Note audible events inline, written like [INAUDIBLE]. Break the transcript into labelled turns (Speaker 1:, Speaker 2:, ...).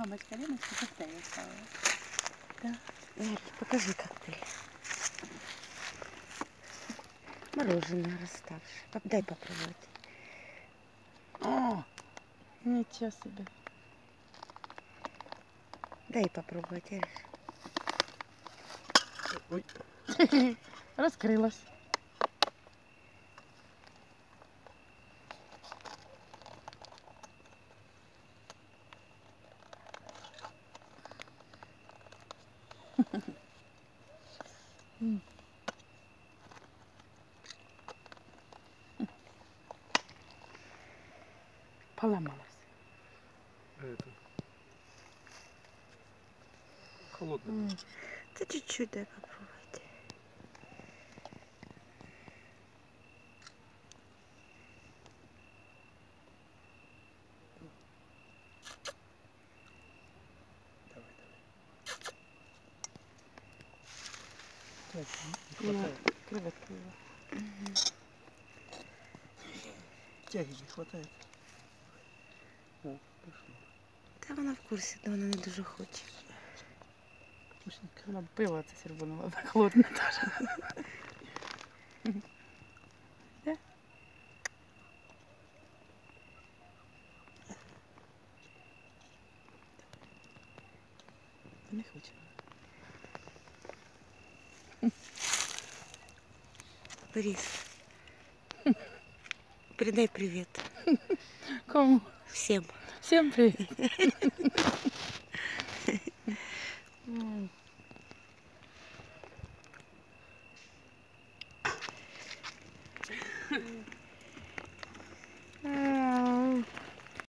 Speaker 1: Мамочка, Леночка, коктейль оставила.
Speaker 2: Да. Нарь, покажи коктейль. Мороженое расставшее. Дай попробовать.
Speaker 1: О, ничего себе.
Speaker 2: Дай попробовать.
Speaker 3: Ой, [LAUGHS]
Speaker 1: Раскрылась. Поломалась.
Speaker 3: это. Холодный.
Speaker 1: М.
Speaker 2: Да чуть-чуть дай попробовать.
Speaker 3: Хватает.
Speaker 1: креветки его.
Speaker 3: Тяги не хватает. О, пошло.
Speaker 2: Та вона в курсі, але вона не дуже хоче.
Speaker 1: Вона пила це сервонула, так холодне теж. Да? Не хоче.
Speaker 2: Борис, передай привет.
Speaker 1: Кому?
Speaker 2: Всем.
Speaker 1: Всем привет. Mm-hmm.